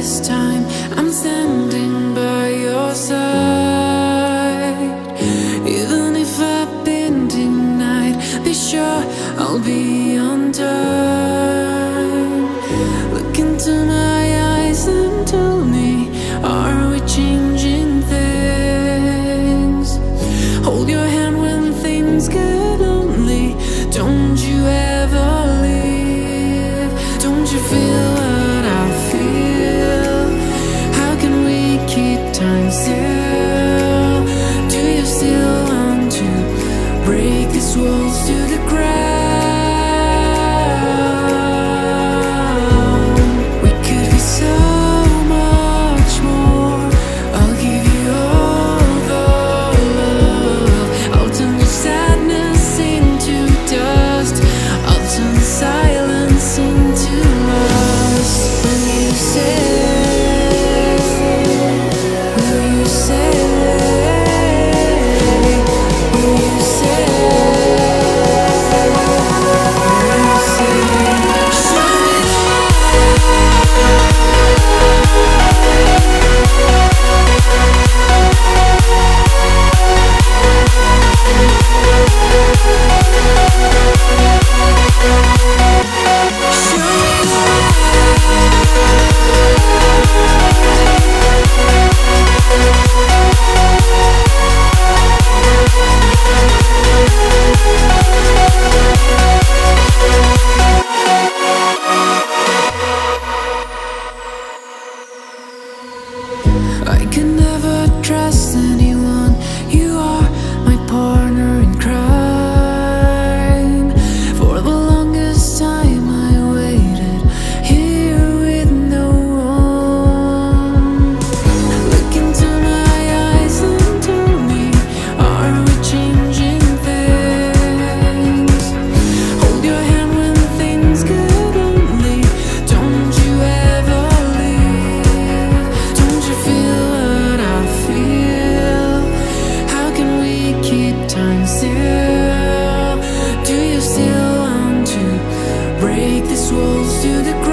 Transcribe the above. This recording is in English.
this time I'm standing by your side. Even if I've been denied Be sure I'll be undone break these walls to the ground. break these walls to the ground